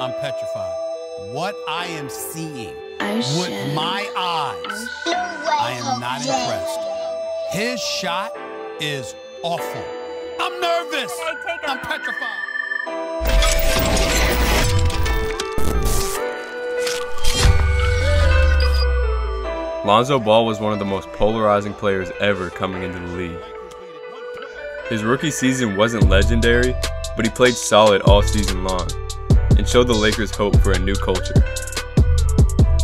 I'm petrified. What I am seeing with shit. my eyes, I am not impressed. His shot is awful. I'm nervous. I'm petrified. Lonzo Ball was one of the most polarizing players ever coming into the league. His rookie season wasn't legendary, but he played solid all season long and show the Lakers hope for a new culture.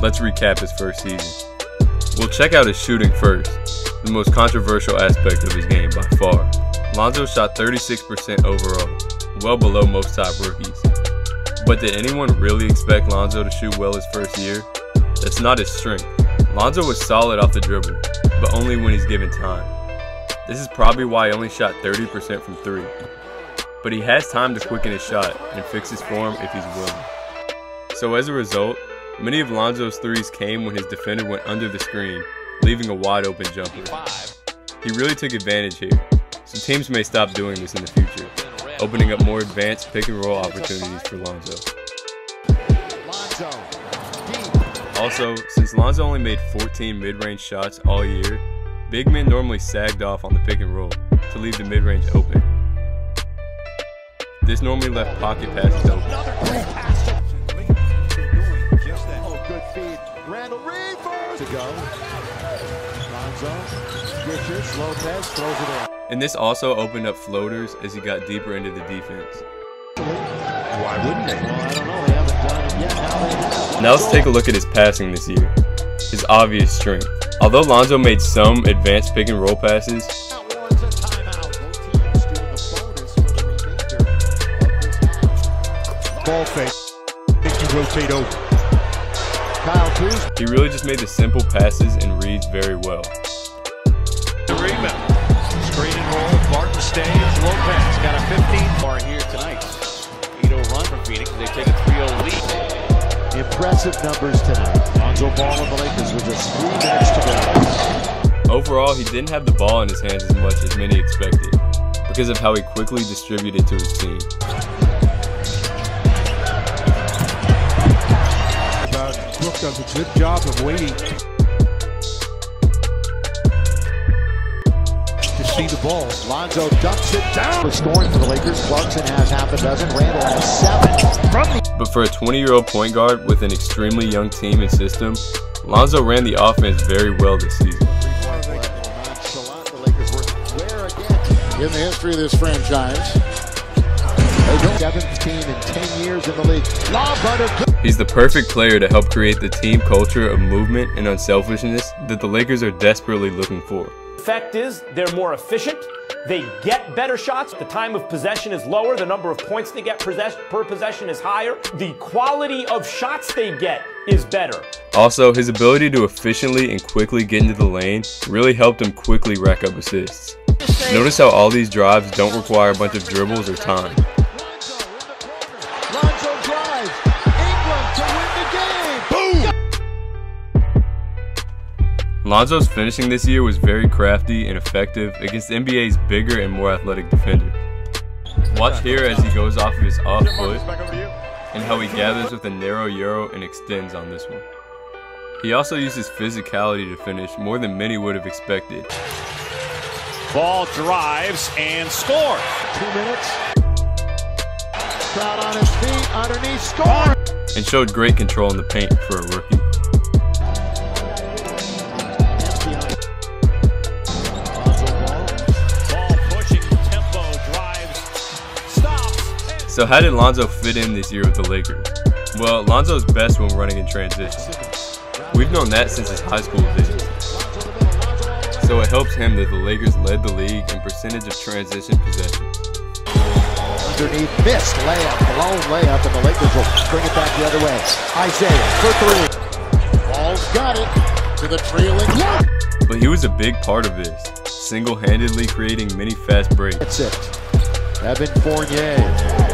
Let's recap his first season. We'll check out his shooting first, the most controversial aspect of his game by far. Lonzo shot 36% overall, well below most top rookies. But did anyone really expect Lonzo to shoot well his first year? That's not his strength. Lonzo was solid off the dribble, but only when he's given time. This is probably why he only shot 30% from 3. But he has time to quicken his shot and fix his form if he's willing. So as a result, many of Lonzo's threes came when his defender went under the screen, leaving a wide open jumper. He really took advantage here, so teams may stop doing this in the future, opening up more advanced pick and roll opportunities for Lonzo. Also, since Lonzo only made 14 mid-range shots all year, big men normally sagged off on the pick and roll to leave the mid-range open. This normally left pocket passes open. Oh, good feed. Randle Reefer to go. Lonzo dishes. Lopez throws it in. And this also opened up floaters as he got deeper into the defense. Why wouldn't they? Well, I don't know. They haven't done it yet. Now they. Now let's take a look at his passing this year. His obvious strength. Although Lonzo made some advanced pick and roll passes, Ball fake. Think you rotate over. Kyle Kuzma. he really just made the simple passes and reads very well. The rebound. Screen and roll. Barton stays. Lopez got a 15. bar here tonight. 8-0 run from Phoenix. They take a 3-0 lead. Impressive numbers tonight. Lonzo Ball and the Lakers with just three minutes to go. Overall, he didn't have the ball in his hands as much as many expected because of how he quickly distributed to his team. Does a good job of waiting to see the ball. Lonzo dumps it down. For scoring for the Lakers. Clarkson has half a dozen. Randle has seven. But for a 20 year old point guard with an extremely young team and system, Lonzo ran the offense very well this season. nonchalant, the Lakers were where again? in the history of this franchise. They go 17 in 10 years in the league. Lob under good. He's the perfect player to help create the team culture of movement and unselfishness that the Lakers are desperately looking for. The fact is, they're more efficient. They get better shots. The time of possession is lower. The number of points they get per possession is higher. The quality of shots they get is better. Also, his ability to efficiently and quickly get into the lane really helped him quickly rack up assists. Notice how all these drives don't require a bunch of dribbles or time. Lonzo drives. Ingram to win the game. Lonzo's finishing this year was very crafty and effective against the NBA's bigger and more athletic defenders. Watch here as he goes off of his off foot and how he gathers with a narrow euro and extends on this one. He also uses physicality to finish more than many would have expected. Ball drives and scores. Two minutes. Crowd on his feet. Underneath. Score. And showed great control in the paint for a rookie. So how did Lonzo fit in this year with the Lakers? Well, Lonzo's best when running in transition. We've known that since his high school days. So it helps him that the Lakers led the league in percentage of transition possessions. Underneath. Missed. Layup. Blown layup. And the Lakers will bring it back the other way. Isaiah for three. Ball's got it to the trailing. But he was a big part of this, single-handedly creating many fast breaks. That's it. Evan Fournier.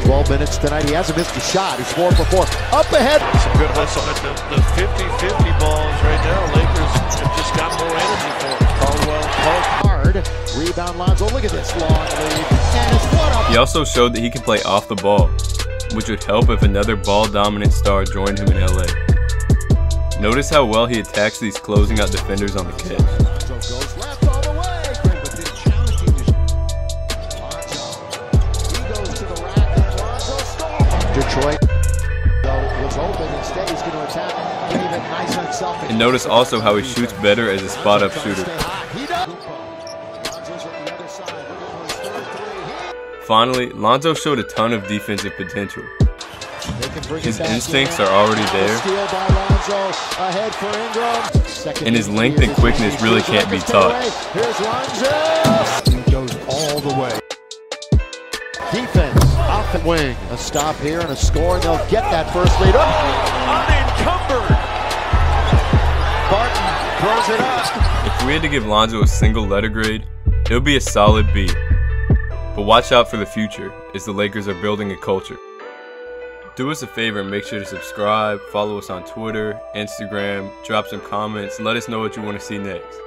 12 minutes tonight. He hasn't missed a shot. He's four for four. Up ahead. Some good hustle. The, the 50-50 balls right now. Lakers Rebound Lonzo. Oh, look at this long lead. And his foot. He also showed that he can play off the ball. which would help if another ball dominant star joined him in LA. Notice how well he attacks these closing out defenders on the catch. Detroit was open. Instead, he's going to attack. David nice himself. And notice also how he shoots better as a spot up shooter. Finally, Lonzo showed a ton of defensive potential. His instincts are already there, and his length and quickness really can't be taught. He goes all the way. Defense off the wing. A stop here and a score, and they'll get that first lead. Oh, Unencumbered. Barton throws it up. If we had to give Lonzo a single letter grade, it would be a solid B. But watch out for the future, as the Lakers are building a culture. Do us a favor and make sure to subscribe, follow us on Twitter, Instagram, drop some comments, let us know what you want to see next.